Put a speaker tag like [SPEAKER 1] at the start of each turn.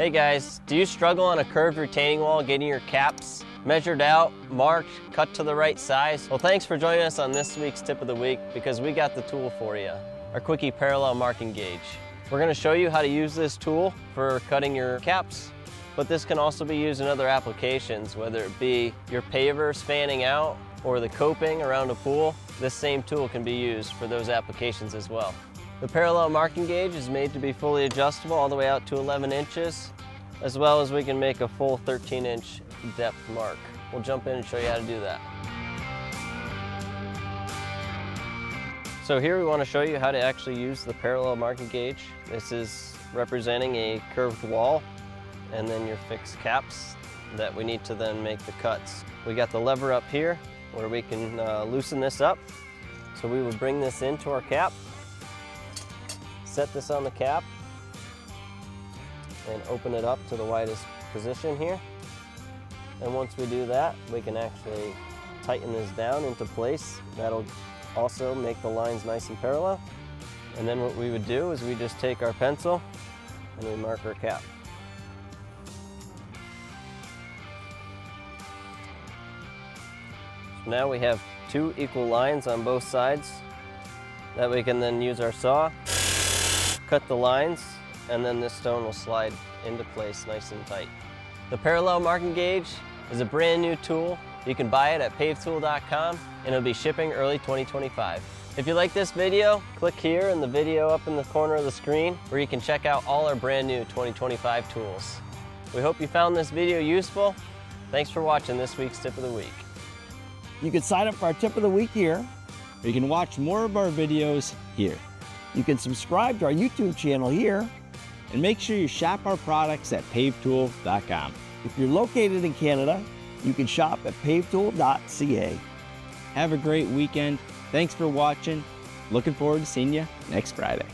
[SPEAKER 1] Hey guys, do you struggle on a curved retaining wall getting your caps measured out, marked, cut to the right size? Well thanks for joining us on this week's tip of the week because we got the tool for you, our Quick-E Parallel Marking Gauge. We're going to show you how to use this tool for cutting your caps, but this can also be used in other applications, whether it be your pavers fanning out or the coping around a pool. This same tool can be used for those applications as well. The parallel marking gauge is made to be fully adjustable all the way out to 11 inches, as well as we can make a full 13 inch depth mark. We'll jump in and show you how to do that. So here we want to show you how to actually use the parallel marking gauge. This is representing a curved wall and then your fixed caps that we need to then make the cuts. We got the lever up here where we can uh, loosen this up. So we would bring this into our cap set this on the cap and open it up to the widest position here. And once we do that, we can actually tighten this down into place. That'll also make the lines nice and parallel. And then what we would do is we just take our pencil and we mark our cap. So now we have two equal lines on both sides that we can then use our saw cut the lines, and then this stone will slide into place nice and tight. The parallel marking gauge is a brand new tool. You can buy it at pavetool.com and it'll be shipping early 2025. If you like this video, click here in the video up in the corner of the screen where you can check out all our brand new 2025 tools. We hope you found this video useful. Thanks for watching this week's Tip of the Week.
[SPEAKER 2] You can sign up for our Tip of the Week here, or you can watch more of our videos here. You can subscribe to our YouTube channel here and make sure you shop our products at pavetool.com. If you're located in Canada, you can shop at pavetool.ca.
[SPEAKER 3] Have a great weekend. Thanks for watching. Looking forward to seeing you next Friday.